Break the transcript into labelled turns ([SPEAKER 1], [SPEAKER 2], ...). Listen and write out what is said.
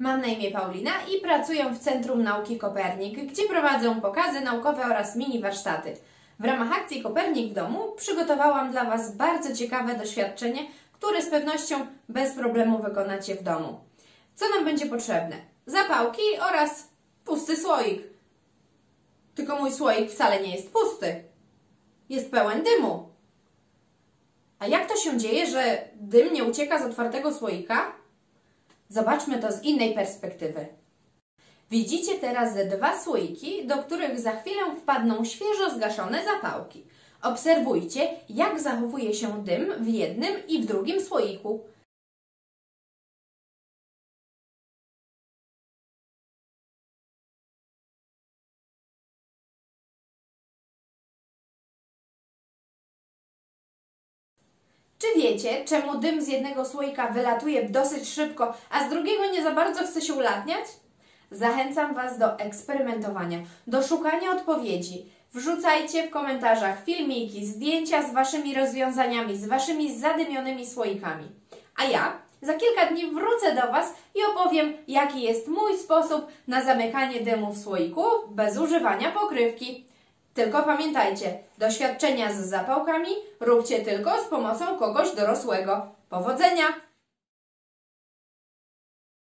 [SPEAKER 1] Mam na imię Paulina i pracuję w Centrum Nauki Kopernik, gdzie prowadzę pokazy naukowe oraz mini warsztaty. W ramach akcji Kopernik w domu przygotowałam dla Was bardzo ciekawe doświadczenie, które z pewnością bez problemu wykonacie w domu. Co nam będzie potrzebne? Zapałki oraz pusty słoik. Tylko mój słoik wcale nie jest pusty. Jest pełen dymu. A jak to się dzieje, że dym nie ucieka z otwartego słoika? Zobaczmy to z innej perspektywy. Widzicie teraz dwa słoiki, do których za chwilę wpadną świeżo zgaszone zapałki. Obserwujcie, jak zachowuje się dym w jednym i w drugim słoiku. Czy wiecie, czemu dym z jednego słoika wylatuje dosyć szybko, a z drugiego nie za bardzo chce się ulatniać? Zachęcam Was do eksperymentowania, do szukania odpowiedzi. Wrzucajcie w komentarzach filmiki, zdjęcia z Waszymi rozwiązaniami, z Waszymi zadymionymi słoikami. A ja za kilka dni wrócę do Was i opowiem, jaki jest mój sposób na zamykanie dymu w słoiku bez używania pokrywki. Tylko pamiętajcie, doświadczenia z zapałkami róbcie tylko z pomocą kogoś dorosłego. Powodzenia!